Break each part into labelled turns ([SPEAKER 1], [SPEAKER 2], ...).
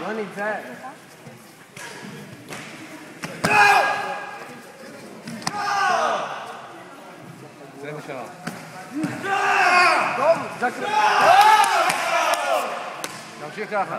[SPEAKER 1] יוני, צא.
[SPEAKER 2] זה נשאר.
[SPEAKER 1] טוב.
[SPEAKER 2] תמשיך ככה.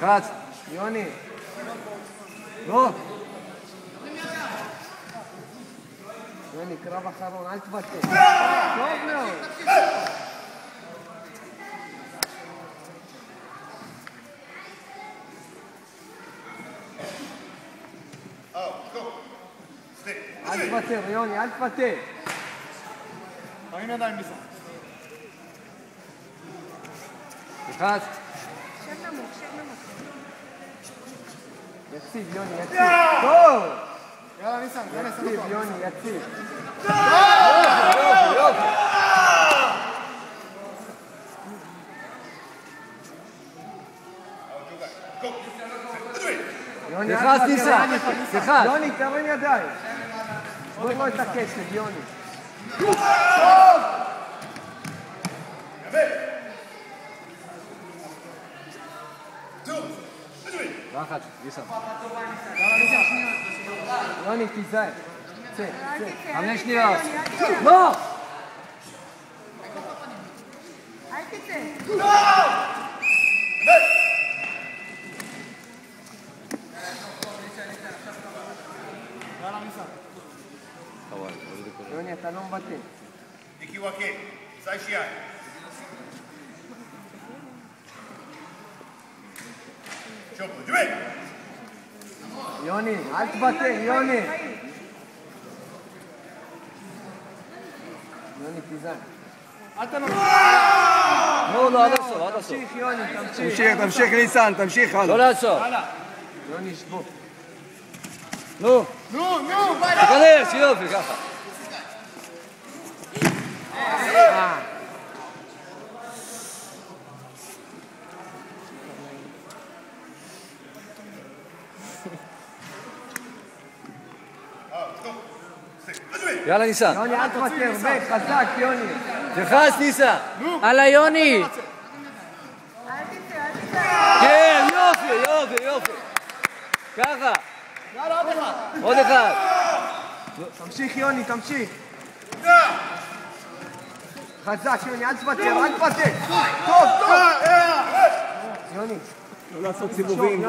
[SPEAKER 2] לחץ.
[SPEAKER 1] יוני,
[SPEAKER 2] נו.
[SPEAKER 1] יוני, קרב אחרון, אל תוותר. טוב מאוד. אל תוותר, יוני, אל תוותר.
[SPEAKER 3] תרים ידיים ניסן.
[SPEAKER 2] לחץ.
[SPEAKER 1] יציב, יוני, יציב. טוב!
[SPEAKER 3] יאללה ניסן, תיכנס
[SPEAKER 1] יציב, יוני, יציב.
[SPEAKER 2] יופי, יופי.
[SPEAKER 1] יוני, אל
[SPEAKER 2] תלחץ,
[SPEAKER 1] תוותר,
[SPEAKER 2] ניסן,
[SPEAKER 1] אל תוותר.
[SPEAKER 2] תלחץ.
[SPEAKER 1] יוני, תרים ידיים. שבור לו את הקשב, יוני. angkat
[SPEAKER 2] bisa Rani Kizai
[SPEAKER 4] Hamne Schneers
[SPEAKER 3] No! No!
[SPEAKER 1] יוני, אתה לא מבטל.
[SPEAKER 5] ניקי וואקה, סי שיאי.
[SPEAKER 1] יוני, אל תוותר, יוני. יוני, תיזהר.
[SPEAKER 3] אל תנוח.
[SPEAKER 2] נו, לא, עד הסוף, עד הסוף.
[SPEAKER 1] תמשיך, יוני, תמשיך.
[SPEAKER 3] תמשיך, תמשיך ניסן, תמשיך
[SPEAKER 2] לא
[SPEAKER 3] הלאה.
[SPEAKER 2] לעצור.
[SPEAKER 1] יוני, שבו.
[SPEAKER 2] נו,
[SPEAKER 3] נו, נו.
[SPEAKER 2] תיכנס, יופי, ככה. יאללה, ניסן.
[SPEAKER 1] יוני, אל תוותר, בק, חזק, יוני.
[SPEAKER 2] תלחץ, ניסן.
[SPEAKER 6] הלאה, יוני!
[SPEAKER 4] אל תצא, אל תצא.
[SPEAKER 2] כן, יופי, יופי, יופי. ככה.
[SPEAKER 3] יאללה, עוד אחד.
[SPEAKER 2] עוד אחד.
[SPEAKER 1] תמשיך, יוני, תמשיך. חזק, יוני, אל תוותר, אל תוותר. טוב, טוב. יוני,
[SPEAKER 3] לא לעשות סיבובים.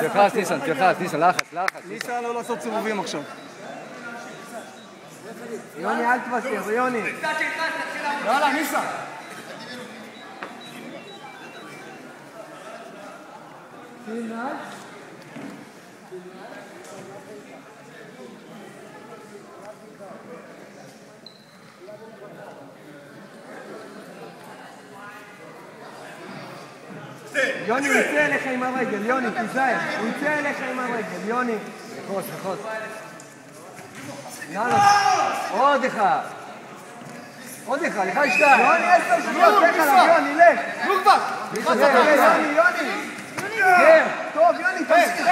[SPEAKER 2] תלחץ, ניסן, תלחץ, ניסן, לחץ, לחץ.
[SPEAKER 3] ניסן, לא לעשות סיבובים עכשיו.
[SPEAKER 1] יוני, אל תוותר, יוני.
[SPEAKER 3] יאללה, ניסן.
[SPEAKER 1] יוני, הוא יצא אליך עם הרגל, יוני, תיזהר. הוא יצא אליך עם הרגל, יוני.
[SPEAKER 2] לחוץ, לחוץ.
[SPEAKER 1] יאללה.
[SPEAKER 2] עוד אחד. עוד אחד, לך שתיים.
[SPEAKER 1] יוני, עשר שניות, לך עליו, יוני, לך.
[SPEAKER 3] נו כבר.
[SPEAKER 1] יוני, יוני, יוני. כן. טוב, יוני, תמשיך.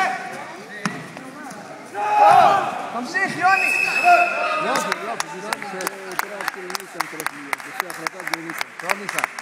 [SPEAKER 1] טוב, תמשיך, יוני!
[SPEAKER 2] יופי, יופי, ניסן. שטרף של ניסן צריך להיות. לפי החלטת זה ניסן.
[SPEAKER 1] טוב, ניסן.